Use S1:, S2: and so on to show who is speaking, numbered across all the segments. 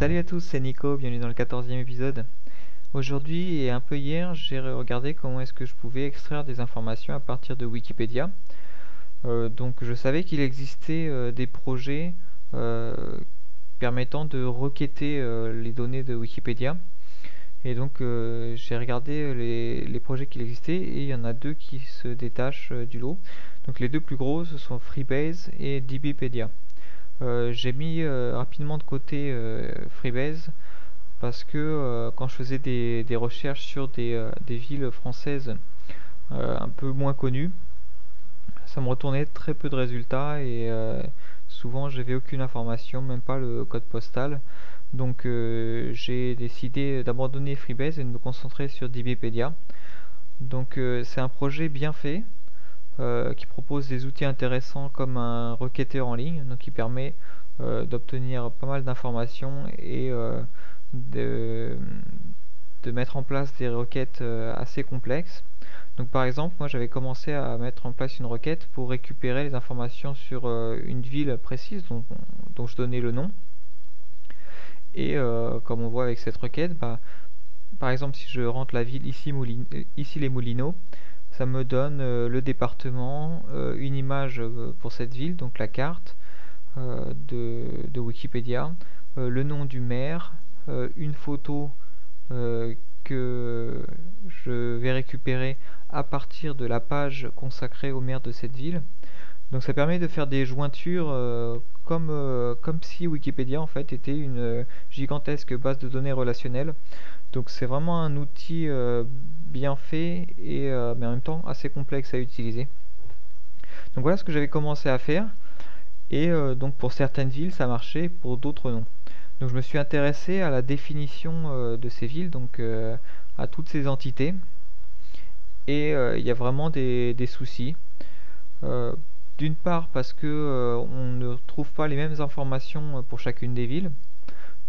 S1: Salut à tous, c'est Nico, bienvenue dans le 14e épisode. Aujourd'hui et un peu hier, j'ai regardé comment est-ce que je pouvais extraire des informations à partir de Wikipédia. Euh, donc je savais qu'il existait euh, des projets euh, permettant de requêter les données de Wikipédia. Et donc j'ai regardé les, les projets qui existaient et il y en a deux qui se détachent du lot. Donc les deux plus gros ce sont Freebase et DBpedia. Euh, j'ai mis euh, rapidement de côté euh, Freebase parce que quand je faisais des, recherches sur des, villes françaises un peu moins connues, ça me retournait très peu de résultats et souvent j'avais aucune information, même pas le code postal. Donc j'ai décidé d'abandonner Freebase et de me concentrer sur DBpedia. Donc c'est un projet bien fait, euh, qui propose des outils intéressants comme un requêteur en ligne, donc qui permet euh, d'obtenir pas mal d'informations et euh, de, mettre en place des requêtes assez complexes. Donc par exemple, moi j'avais commencé à mettre en place une requête pour récupérer les informations sur une ville précise dont, je donnais le nom. Et comme on voit avec cette requête, bah, par exemple si je rentre la ville ici, ici les Moulineaux, ça me donne euh, le département, euh, une image euh, pour cette ville, donc la carte de, de, Wikipédia, le nom du maire, une photo que je vais récupérer à partir de la page consacrée au maire de cette ville. Donc ça permet de faire des jointures comme, comme si Wikipédia en fait était une gigantesque base de données relationnelle. Donc c'est vraiment un outil bien fait et euh, mais en même temps assez complexe à utiliser. Donc voilà ce que j'avais commencé à faire et euh, donc pour certaines villes ça marchait, pour d'autres non. Donc je me suis intéressé à la définition euh, de ces villes, donc à toutes ces entités et il y a vraiment des, des soucis. D'une part parce que on ne trouve pas les mêmes informations pour chacune des villes.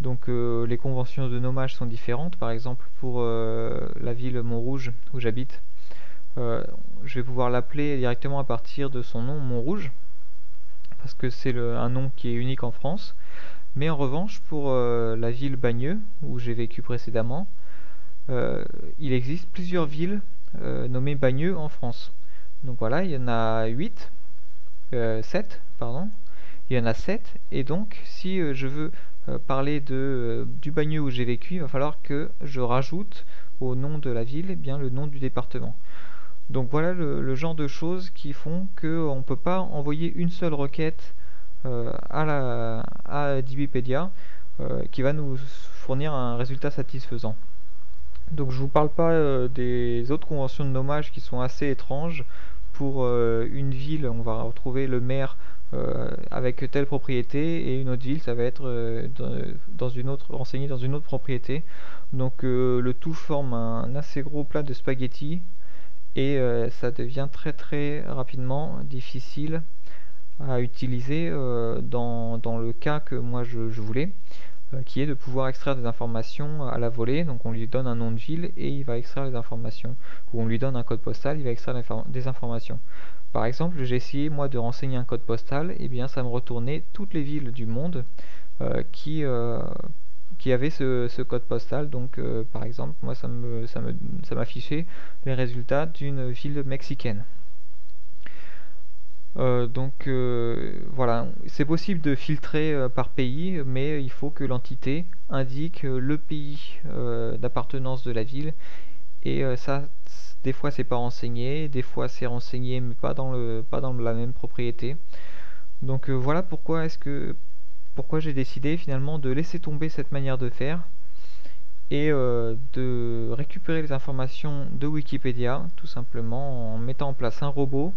S1: Donc euh, les conventions de nommage sont différentes. Par exemple pour euh, la ville Montrouge où j'habite, euh, je vais pouvoir l'appeler directement à partir de son nom Montrouge parce que c'est un nom qui est unique en France. Mais en revanche pour la ville Bagneux où j'ai vécu précédemment, il existe plusieurs villes nommées Bagneux en France. Donc voilà, il y en a 8, 7, pardon. Il y en a 7 et donc si je veux euh, parler de, euh, du Bagneux où j'ai vécu, il va falloir que je rajoute au nom de la ville eh bien, le nom du département. Donc voilà le, genre de choses qui font qu'on ne peut pas envoyer une seule requête euh, à, la, à qui va nous fournir un résultat satisfaisant. Donc je vous parle pas des autres conventions de nommage qui sont assez étranges. Pour une ville, on va retrouver le maire avec telle propriété et une autre ville ça va être euh, dans, une autre renseigné dans une autre propriété. Donc euh, le tout forme un assez gros plat de spaghettis et ça devient très très rapidement difficile à utiliser dans, le cas que moi je, voulais qui est de pouvoir extraire des informations à la volée donc on lui donne un nom de ville et il va extraire les informations ou on lui donne un code postal il va extraire des informations par exemple, j'ai essayé moi de renseigner un code postal, et bien ça me retournait toutes les villes du monde euh, qui, euh, qui avaient ce, code postal. Donc euh, par exemple, moi ça me ça me ça m'affichait les résultats d'une ville mexicaine. Donc voilà, c'est possible de filtrer par pays, mais il faut que l'entité indique le pays d'appartenance de la ville et ça des fois c'est pas renseigné, des fois c'est renseigné mais pas dans le pas dans la même propriété. Donc euh, voilà pourquoi est-ce que pourquoi j'ai décidé finalement de laisser tomber cette manière de faire et euh, de récupérer les informations de Wikipédia tout simplement en mettant en place un robot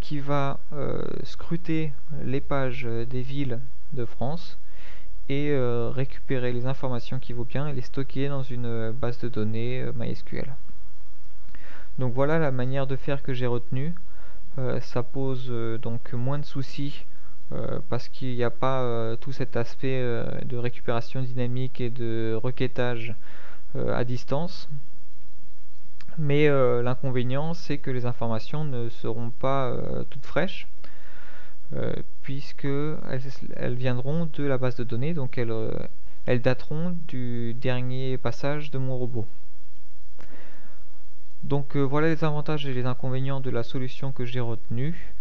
S1: qui va euh, scruter les pages des villes de France et récupérer les informations qui vaut bien et les stocker dans une base de données MySQL. Donc voilà la manière de faire que j'ai retenue. Euh, ça pose euh, donc moins de soucis euh, parce qu'il n'y a pas tout cet aspect de récupération dynamique et de requêtage à distance. Mais l'inconvénient c'est que les informations ne seront pas toutes fraîches puisque elles, viendront de la base de données donc elles, elles dateront du dernier passage de mon robot. Donc voilà les avantages et les inconvénients de la solution que j'ai retenue.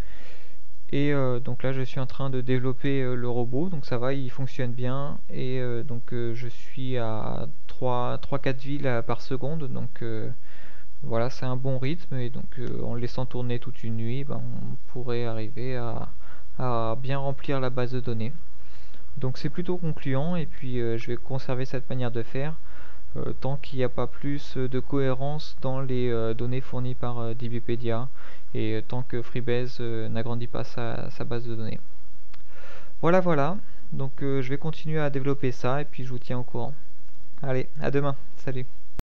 S1: Et donc là je suis en train de développer le robot, donc ça va, il fonctionne bien. Et donc je suis à 3-4 villes par seconde, donc voilà, c'est un bon rythme et donc euh, en laissant tourner toute une nuit, ben, on pourrait arriver à, bien remplir la base de données. Donc c'est plutôt concluant et puis euh, je vais conserver cette manière de faire euh, tant qu'il n'y a pas plus de cohérence dans les données fournies par DBpedia et tant que Freebase n'agrandit pas sa, sa, base de données. Voilà voilà, donc je vais continuer à développer ça et puis je vous tiens au courant. Allez, à demain, salut